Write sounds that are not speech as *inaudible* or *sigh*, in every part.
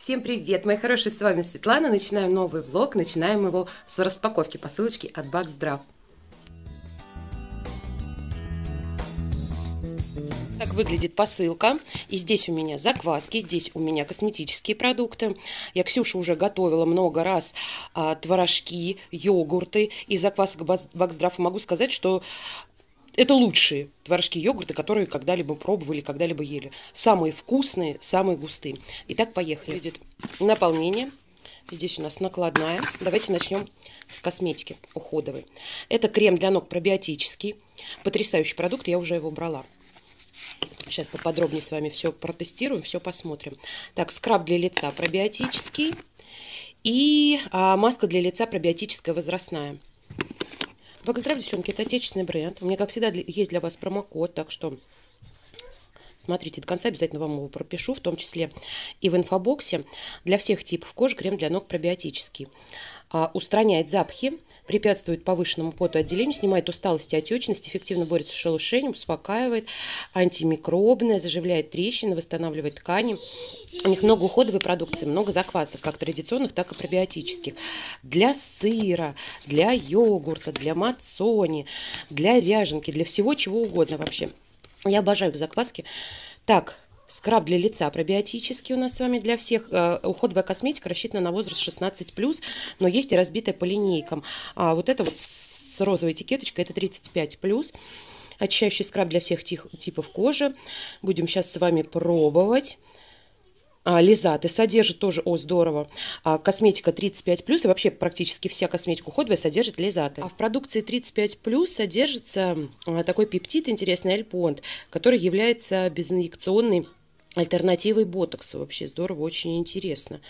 Всем привет, мои хорошие, с вами Светлана. Начинаем новый влог, начинаем его с распаковки посылочки от Баксдрав. Так выглядит посылка. И здесь у меня закваски, здесь у меня косметические продукты. Я Ксюша уже готовила много раз а, творожки, йогурты и заквасок Баксдрав. Могу сказать, что это лучшие творожки йогурты, которые когда-либо пробовали, когда-либо ели. Самые вкусные, самые густые. Итак, поехали. Видит наполнение. Здесь у нас накладная. Давайте начнем с косметики уходовой. Это крем для ног пробиотический. Потрясающий продукт, я уже его брала. Сейчас поподробнее с вами все протестируем, все посмотрим. Так, скраб для лица пробиотический. И а, маска для лица пробиотическая возрастная. Поздравляю, девчонки, это отечественный бренд. У меня, как всегда, есть для вас промокод, так что смотрите до конца, обязательно вам его пропишу, в том числе и в инфобоксе. Для всех типов кожи крем для ног пробиотический. А, устраняет запахи, препятствует повышенному потоотделению, снимает усталость и отечность, эффективно борется с шелушением, успокаивает, антимикробное, заживляет трещины, восстанавливает ткани. У них много уходовой продукции, много заквасок, как традиционных, так и пробиотических. Для сыра, для йогурта, для мацони, для ряженки, для всего чего угодно вообще. Я обожаю закваски. Так, Скраб для лица пробиотический у нас с вами для всех. Э, уходовая косметика рассчитана на возраст 16+, но есть и разбитая по линейкам. А вот это вот с розовой этикеточкой, это 35+. Очищающий скраб для всех типов кожи. Будем сейчас с вами пробовать. А, лизаты содержит тоже, о, здорово, а, косметика 35+, и вообще практически вся косметика уходовая содержит лизаты. А в продукции 35+, содержится а, такой пептид интересный, альпонт, который является безинъекционной альтернативой ботоксу. Вообще здорово, очень интересно.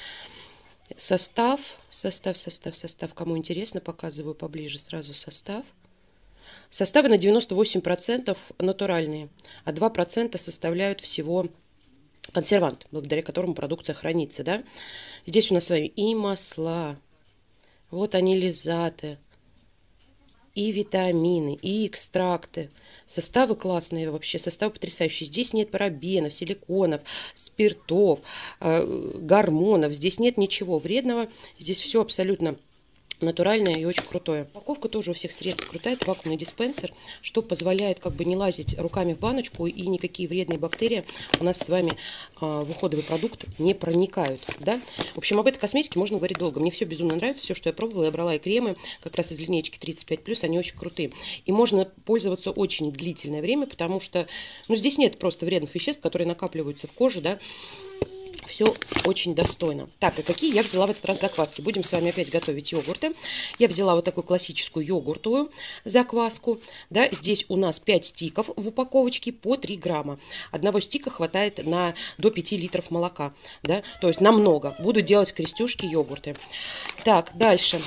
Состав, состав, состав, состав. Кому интересно, показываю поближе сразу состав. Составы на 98% натуральные, а 2% составляют всего консервант, благодаря которому продукция хранится. Да? Здесь у нас с вами и масла, вот они лизаты, и витамины, и экстракты. Составы классные вообще, составы потрясающие. Здесь нет парабенов, силиконов, спиртов, э, гормонов. Здесь нет ничего вредного. Здесь все абсолютно натуральное и очень крутое. Упаковка тоже у всех средств крутая, это вакуумный диспенсер, что позволяет как бы не лазить руками в баночку и никакие вредные бактерии у нас с вами а, в уходовый продукт не проникают. Да? В общем, об этой косметике можно говорить долго. Мне все безумно нравится, все, что я пробовала, я брала и кремы, как раз из линейки 35+, они очень крутые. И можно пользоваться очень длительное время, потому что ну, здесь нет просто вредных веществ, которые накапливаются в коже, да, все очень достойно. Так, и какие я взяла в этот раз закваски? Будем с вами опять готовить йогурты. Я взяла вот такую классическую йогуртовую закваску. Да, здесь у нас 5 стиков в упаковочке по 3 грамма. Одного стика хватает на до 5 литров молока. Да, то есть намного. Буду делать крестюшки йогурты. Так, дальше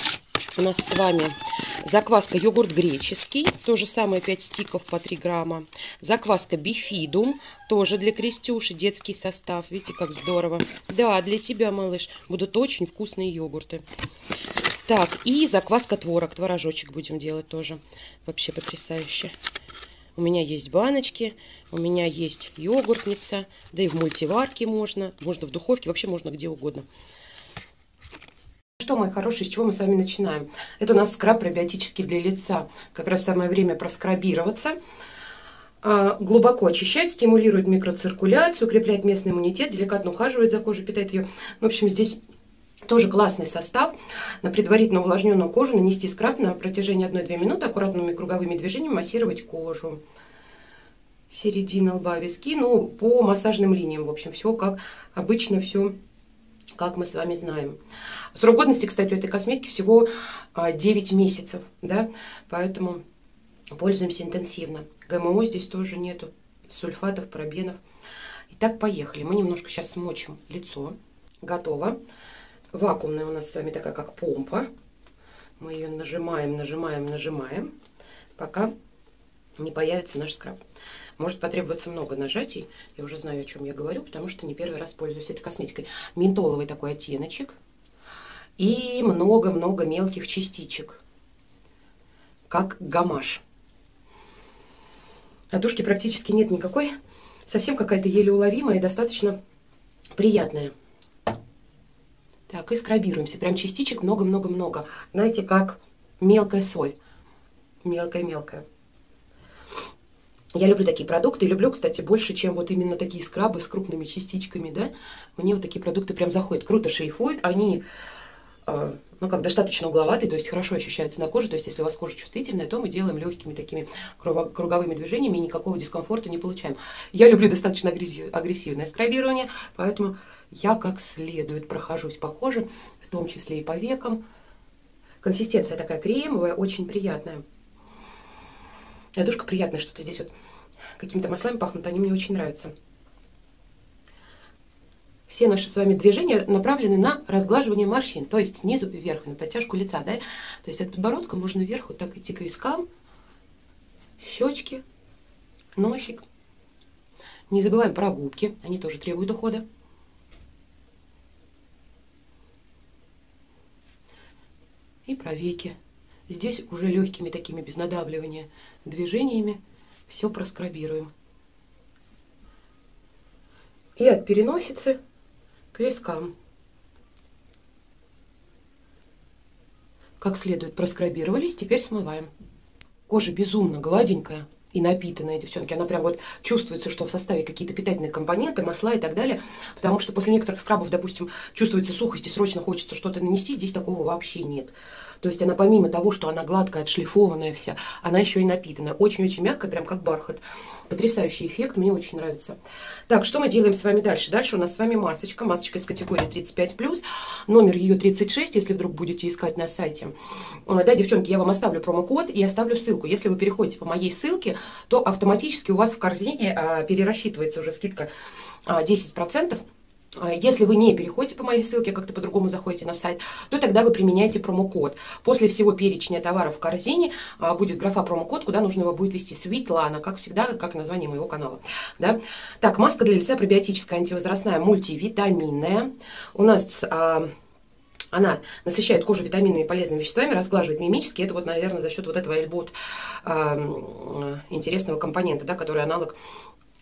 у нас с вами закваска йогурт греческий, то же самое 5 стиков по 3 грамма. Закваска бифидум, тоже для крестюши, детский состав. Видите, как здорово. Да, для тебя, малыш, будут очень вкусные йогурты. Так, и закваска творог, творожочек будем делать тоже. Вообще потрясающе. У меня есть баночки, у меня есть йогуртница, да и в мультиварке можно, можно в духовке, вообще можно где угодно. Что, мои хорошие, с чего мы с вами начинаем? Это у нас скраб пробиотический для лица. Как раз самое время проскрабироваться. А, глубоко очищает, стимулирует микроциркуляцию, укрепляет местный иммунитет, деликатно ухаживает за кожей, питает ее. В общем, здесь тоже классный состав. На предварительно увлажненную кожу нанести скраб на протяжении 1-2 минуты, аккуратными круговыми движениями массировать кожу. Середина лба, виски, ну, по массажным линиям, в общем, все как обычно, все как мы с вами знаем. Срок годности, кстати, у этой косметики всего 9 а, месяцев, да, поэтому пользуемся интенсивно. ГМО здесь тоже нету, сульфатов, парабенов. Итак, поехали. Мы немножко сейчас смочим лицо. Готово. Вакуумная у нас с вами такая, как помпа. Мы ее нажимаем, нажимаем, нажимаем, пока не появится наш скраб. Может потребоваться много нажатий. Я уже знаю, о чем я говорю, потому что не первый раз пользуюсь этой косметикой. Ментоловый такой оттеночек. И много-много мелких частичек. Как гамаш. Отдушки практически нет никакой. Совсем какая-то еле уловимая и достаточно приятная. Так, и скрабируемся. Прям частичек много-много-много. Знаете, как мелкая соль. Мелкая-мелкая. Я люблю такие продукты. Люблю, кстати, больше, чем вот именно такие скрабы с крупными частичками, да. Мне вот такие продукты прям заходят. Круто шлейфуют. Они, э, ну, как достаточно угловатые, то есть хорошо ощущаются на коже. То есть если у вас кожа чувствительная, то мы делаем легкими такими круговыми движениями и никакого дискомфорта не получаем. Я люблю достаточно агрессивное скрабирование, поэтому я как следует прохожусь по коже, в том числе и по векам. Консистенция такая кремовая, очень приятная. Ладошка приятная, что-то здесь вот какими-то маслами пахнут, они мне очень нравятся. Все наши с вами движения направлены на разглаживание морщин, то есть снизу вверх, на подтяжку лица, да? То есть от подбородка можно вверх вот так идти к вискам, щечки, носик. Не забываем про губки, они тоже требуют ухода. И про веки. Здесь уже легкими такими, без надавливания, движениями все проскрабируем. И от переносицы к вискам. Как следует проскрабировались, теперь смываем. Кожа безумно гладенькая и напитанная, девчонки. Она прям вот чувствуется, что в составе какие-то питательные компоненты, масла и так далее. Потому что после некоторых скрабов, допустим, чувствуется сухость и срочно хочется что-то нанести, здесь такого вообще нет. То есть она помимо того, что она гладкая, отшлифованная вся, она еще и напитанная. Очень-очень мягкая, прям как бархат. Потрясающий эффект, мне очень нравится. Так, что мы делаем с вами дальше? Дальше у нас с вами масочка. Масочка из категории 35+. Номер ее 36, если вдруг будете искать на сайте. Да, девчонки, я вам оставлю промокод и оставлю ссылку. Если вы переходите по моей ссылке, то автоматически у вас в корзине а, перерасчитывается уже скидка а, 10%. А если вы не переходите по моей ссылке, как-то по-другому заходите на сайт, то тогда вы применяете промокод. После всего перечня товаров в корзине а, будет графа промокод, куда нужно его будет ввести Светлана, как всегда, как название моего канала. Да? Так, маска для лица пробиотическая, антивозрастная, мультивитаминная. У нас... А, она насыщает кожу витаминами и полезными веществами, разглаживает мимически. Это вот, наверное, за счет вот этого эльбот э, интересного компонента, да, который аналог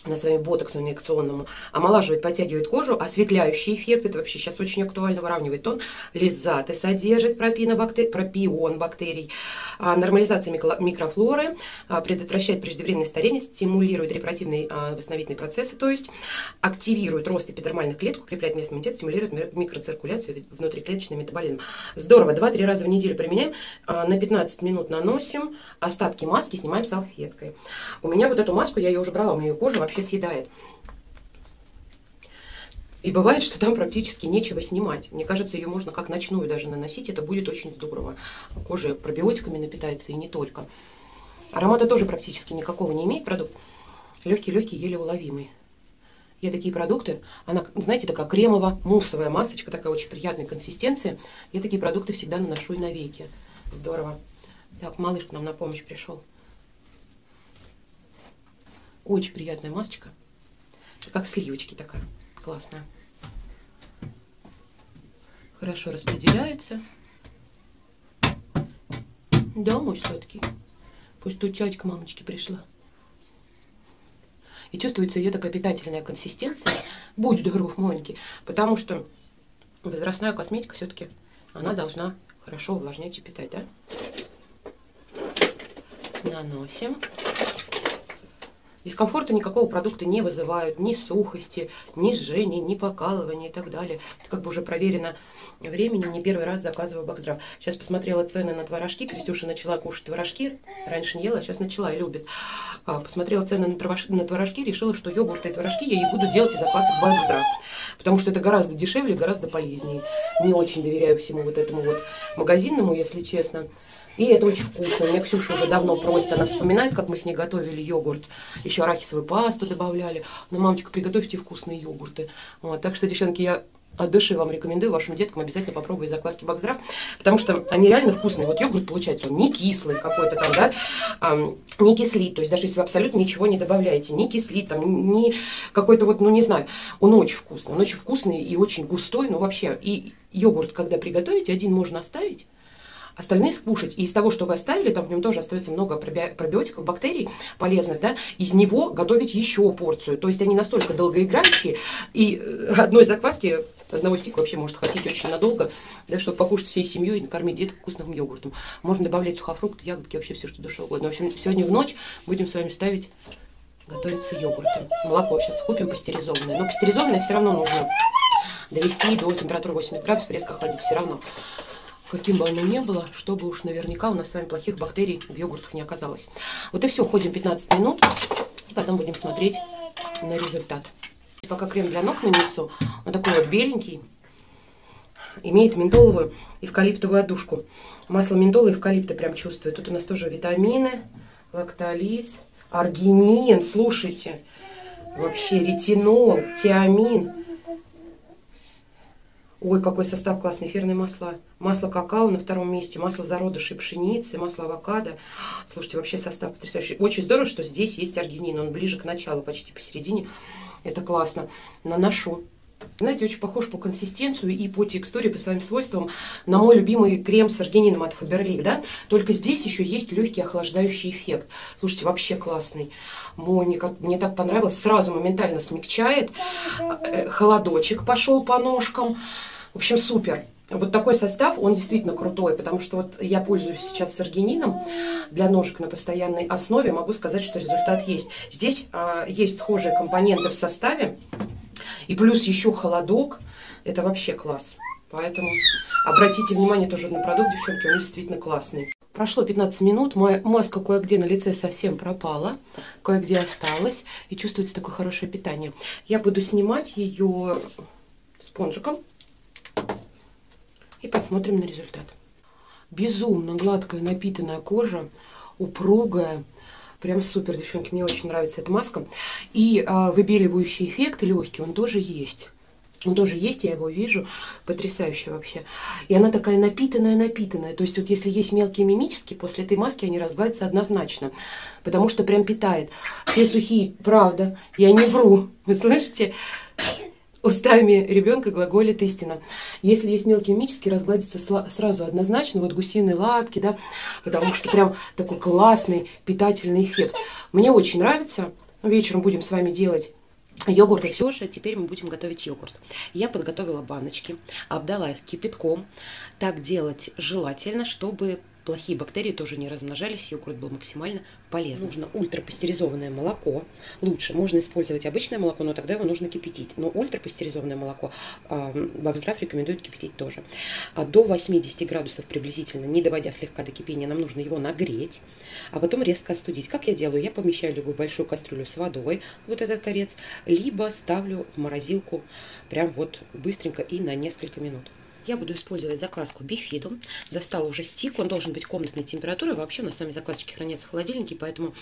она своими ботоксу инъекционному омолаживает, подтягивает кожу, осветляющий эффект, это вообще сейчас очень актуально, выравнивает тон, лизаты содержит пропинобактер... пропион бактерий, а, нормализация микрофлоры, а, предотвращает преждевременное старение, стимулирует репродуктивные а, восстановительные процессы, то есть активирует рост эпидермальных клеток, укрепляет местный иммунитет, стимулирует микроциркуляцию, внутриклеточный метаболизм. Здорово, 2-3 раза в неделю применяем, на 15 минут наносим, остатки маски снимаем салфеткой. У меня вот эту маску, я ее уже брала, у меня кожа вообще съедает. И бывает, что там практически нечего снимать. Мне кажется, ее можно как ночную даже наносить, это будет очень здорово. Кожа пробиотиками напитается и не только. Аромата тоже практически никакого не имеет продукт. Легкий-легкий, еле уловимый. Я такие продукты, она, знаете, такая кремово-муссовая масочка, такая очень приятной консистенции. Я такие продукты всегда наношу и на веки. Здорово. Так, малыш к нам на помощь пришел. Очень приятная масочка. Как сливочки такая. Классная. Хорошо распределяется. Да, мой сладкий. Пусть тут чать к мамочке пришла. И чувствуется ее такая питательная консистенция. Будь здоров, маленький. Потому что возрастная косметика все-таки, она должна хорошо увлажнять и питать, да? Наносим. Дискомфорта никакого продукта не вызывают, ни сухости, ни жжения, ни покалывания и так далее. Это как бы уже проверено временем, не первый раз заказываю Бакздрав. Сейчас посмотрела цены на творожки, Крестюша начала кушать творожки, раньше не ела, а сейчас начала и любит. А, посмотрела цены на, творожки, на творожки, решила, что йогурты и творожки я ей буду делать из запасов Бакздрав. Потому что это гораздо дешевле, гораздо полезнее. Не очень доверяю всему вот этому вот магазинному, если честно. И это очень вкусно. Меня Ксюша уже давно просит, она вспоминает, как мы с ней готовили йогурт. Еще арахисовую пасту добавляли. Но, мамочка, приготовьте вкусные йогурты. Вот, так что, девчонки, я от души вам рекомендую вашим деткам обязательно попробовать закваски Бакздрав, потому что они реально вкусные. Вот йогурт получается, он не кислый какой-то там, да, а, не кислит, то есть даже если вы абсолютно ничего не добавляете, не кислит, там, не какой-то вот, ну не знаю, он очень вкусный, он очень вкусный и очень густой, ну вообще, и йогурт, когда приготовите, один можно оставить, остальные скушать. И из того, что вы оставили, там в нем тоже остается много пробиотиков, бактерий полезных, да, из него готовить еще порцию. То есть они настолько долгоиграющие, и э, одной закваски одного стика вообще может хватить очень надолго, да, чтобы покушать всей семьей и накормить деток вкусным йогуртом. Можно добавлять сухофрукты, ягодки, вообще все, что душа угодно. В общем, сегодня в ночь будем с вами ставить готовиться йогурты. Молоко сейчас купим пастеризованное. Но пастеризованное все равно нужно довести до температуры 80 градусов, резко охладить все равно. Каким бы оно ни было, чтобы уж наверняка у нас с вами плохих бактерий в йогуртах не оказалось. Вот и все, ходим 15 минут, и потом будем смотреть на результат. Пока крем для ног нанесу, он такой вот беленький, имеет ментоловую эвкалиптовую отдушку. Масло ментола и эвкалипта прям чувствую. Тут у нас тоже витамины, лактолиз, аргинин, слушайте, вообще ретинол, тиамин. Ой, какой состав классный. Эфирные масла. Масло какао на втором месте, масло зародышей пшеницы, масло авокадо. Слушайте, вообще состав потрясающий. Очень здорово, что здесь есть аргинин. Он ближе к началу, почти посередине. Это классно. Наношу. Знаете, очень похож по консистенцию и по текстуре, по своим свойствам на мой любимый крем с аргинином от Faberlic, да? Только здесь еще есть легкий охлаждающий эффект. Слушайте, вообще классный. Как, мне так понравилось. Сразу моментально смягчает. Э, холодочек пошел по ножкам. В общем, супер. Вот такой состав, он действительно крутой, потому что вот я пользуюсь сейчас с аргинином для ножек на постоянной основе. Могу сказать, что результат есть. Здесь а, есть схожие компоненты в составе. И плюс еще холодок. Это вообще класс. Поэтому обратите внимание тоже на продукт, девчонки, он действительно классный. Прошло 15 минут, моя маска кое-где на лице совсем пропала, кое-где осталась, и чувствуется такое хорошее питание. Я буду снимать ее спонжиком и посмотрим на результат. Безумно гладкая напитанная кожа, упругая, Прям супер, девчонки, мне очень нравится эта маска. И а, выбеливающий эффект легкий, он тоже есть. Он тоже есть, я его вижу, потрясающе вообще. И она такая напитанная-напитанная. То есть вот если есть мелкие мимические, после этой маски они разгладятся однозначно. Потому что прям питает. Все сухие, правда, я не вру. Вы слышите? Устами ребенка глаголит истина. Если есть мелкие мимические, разгладится сразу однозначно, вот гусиные лапки, да, потому что прям такой классный питательный эффект. Мне очень нравится. Вечером будем с вами делать йогурт. Же, теперь мы будем готовить йогурт. Я подготовила баночки, обдала их кипятком. Так делать желательно, чтобы плохие бактерии тоже не размножались, йогурт был максимально полезным. Нужно ультрапастеризованное молоко. Лучше можно использовать обычное молоко, но тогда его нужно кипятить. Но ультрапастеризованное молоко Баксдрав рекомендует кипятить тоже. А до 80 градусов приблизительно, не доводя слегка до кипения, нам нужно его нагреть, а потом резко остудить. Как я делаю? Я помещаю любую большую кастрюлю с водой, вот этот корец, либо ставлю в морозилку прям вот быстренько и на несколько минут. Я буду использовать закваску бифиду. Достала уже стик, он должен быть комнатной температуры. Вообще у нас сами заквасочки хранятся в холодильнике, поэтому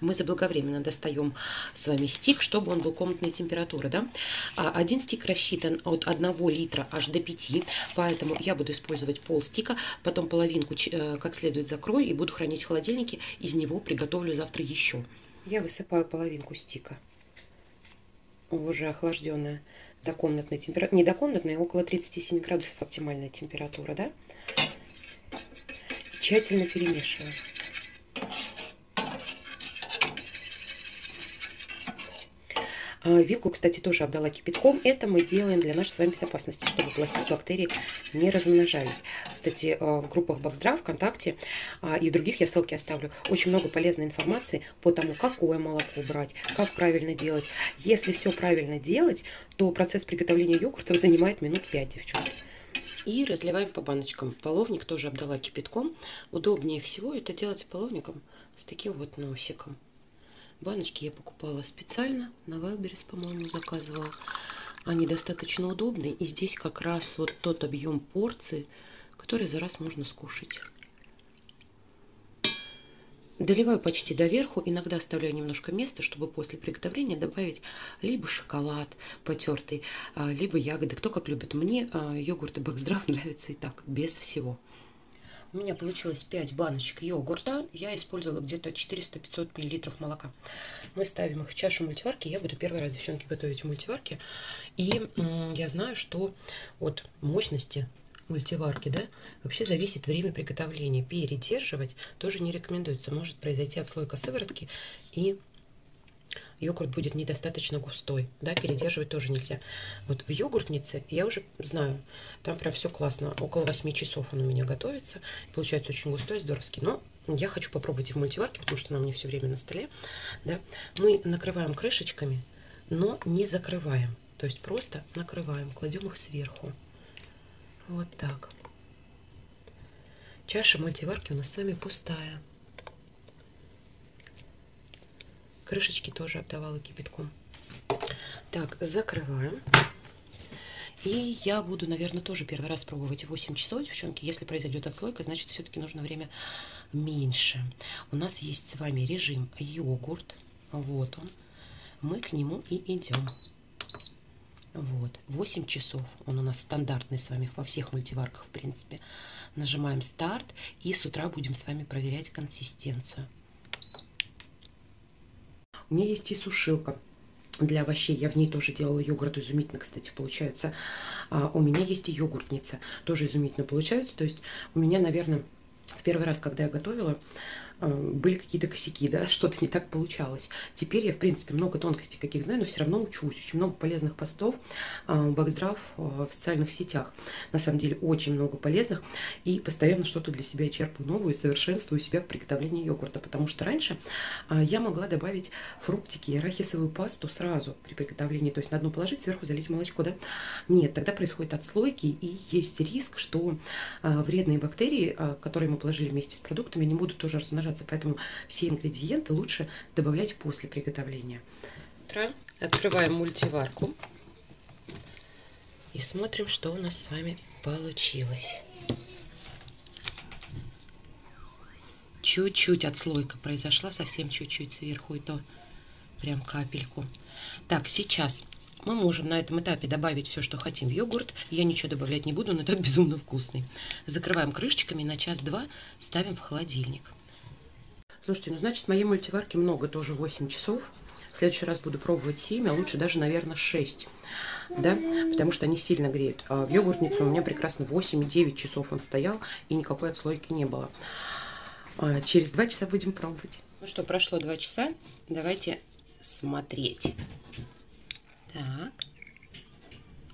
мы заблаговременно достаем с вами стик, чтобы он был комнатной температуры. Да? А один стик рассчитан от 1 литра аж до 5, поэтому я буду использовать пол стика, потом половинку э, как следует закрою и буду хранить в холодильнике. Из него приготовлю завтра еще. Я высыпаю половинку стика, уже охлажденная до комнатной температуры, не до комнатной, около 37 градусов оптимальная температура, да? И тщательно перемешиваю. А, вилку, кстати, тоже обдала кипятком. Это мы делаем для нашей с вами безопасности, чтобы плохие бактерии не размножались. Кстати, а, в группах Боксдрав, ВКонтакте а, и других я ссылки оставлю. Очень много полезной информации по тому, какое молоко брать, как правильно делать. Если все правильно делать, то процесс приготовления йогуртов занимает минут 5, девчонки. И разливаем по баночкам. Половник тоже обдала кипятком. Удобнее всего это делать половником с таким вот носиком. Баночки я покупала специально, на Wildberries, по-моему, заказывала. Они достаточно удобные, и здесь как раз вот тот объем порции, который за раз можно скушать. Доливаю почти до верху, иногда оставляю немножко места, чтобы после приготовления добавить либо шоколад потертый, а, либо ягоды, кто как любит. Мне а, йогурт и баксдрав *laughs* нравится и так, без всего. У меня получилось 5 баночек йогурта. Я использовала где-то 400-500 мл молока. Мы ставим их в чашу мультиварки. Я буду первый раз, девчонки, готовить в мультиварке. И я знаю, что от мощности мультиварки, да, вообще зависит время приготовления. Передерживать тоже не рекомендуется. Может произойти отслойка сыворотки и йогурт будет недостаточно густой, да, передерживать тоже нельзя. Вот в йогуртнице я уже знаю, там прям все классно, около 8 часов он у меня готовится, получается очень густой, здоровский, но я хочу попробовать и в мультиварке, потому что она у меня все время на столе, да. Мы накрываем крышечками, но не закрываем, то есть просто накрываем, кладем их сверху, вот так. Чаша мультиварки у нас с вами пустая. Крышечки тоже обдавала кипятком. Так, закрываем. И я буду, наверное, тоже первый раз пробовать 8 часов, девчонки. Если произойдет отслойка, значит, все-таки нужно время меньше. У нас есть с вами режим йогурт. Вот он. Мы к нему и идем. Вот, 8 часов. Он у нас стандартный с вами во всех мультиварках, в принципе. Нажимаем старт и с утра будем с вами проверять консистенцию. У меня есть и сушилка для овощей. Я в ней тоже делала йогурт. Изумительно, кстати, получается. А у меня есть и йогуртница. Тоже изумительно получается. То есть у меня, наверное, в первый раз, когда я готовила, были какие-то косяки, да, *laughs* что-то не так получалось. Теперь я, в принципе, много тонкостей каких знаю, но все равно учусь. Очень много полезных постов, э, бакздрав э, в социальных сетях. На самом деле очень много полезных. И постоянно что-то для себя черпаю новое, совершенствую себя в приготовлении йогурта. Потому что раньше я могла добавить фруктики и арахисовую пасту сразу при приготовлении. То есть на дно положить, сверху залить молочко, да? Нет, тогда происходит отслойки и есть риск, что вредные бактерии, которые мы положили вместе с продуктами, не будут тоже размножаться размножаться, поэтому все ингредиенты лучше добавлять после приготовления. Открываем мультиварку и смотрим, что у нас с вами получилось. Чуть-чуть отслойка произошла, совсем чуть-чуть сверху, и то прям капельку. Так, сейчас мы можем на этом этапе добавить все, что хотим в йогурт. Я ничего добавлять не буду, но так *laughs* безумно вкусный. Закрываем крышечками на час-два, ставим в холодильник. Слушайте, ну значит, моей мультиварке много, тоже 8 часов. В следующий раз буду пробовать 7, а лучше даже, наверное, 6. Да, потому что они сильно греют. А в йогуртнице у меня прекрасно 8-9 часов он стоял, и никакой отслойки не было. А через 2 часа будем пробовать. Ну что, прошло 2 часа. Давайте смотреть. Так.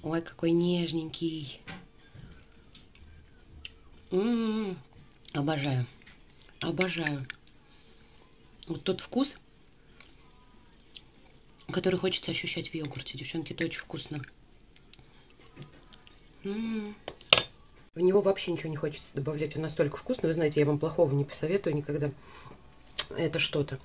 Ой, какой нежненький. М -м -м. Обожаю. Обожаю. Вот тот вкус, который хочется ощущать в йогурте. Девчонки, это очень вкусно. В него вообще ничего не хочется добавлять. Он настолько вкусный. Вы знаете, я вам плохого не посоветую никогда. Это что-то.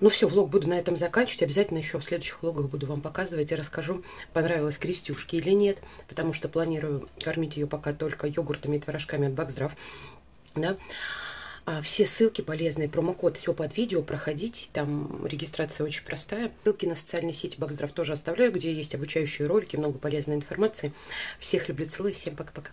Ну все, влог буду на этом заканчивать. Обязательно еще в следующих влогах буду вам показывать и расскажу, понравилась Крестюшке или нет. Потому что планирую кормить ее пока только йогуртами и творожками от Баксдрав. Да. А все ссылки полезные, промокод, все под видео, проходите, там регистрация очень простая. Ссылки на социальные сети Бакздрав тоже оставляю, где есть обучающие ролики, много полезной информации. Всех люблю, целую, всем пока-пока.